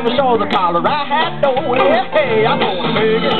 from the shores of Colorado. Hey, I'm gonna make it.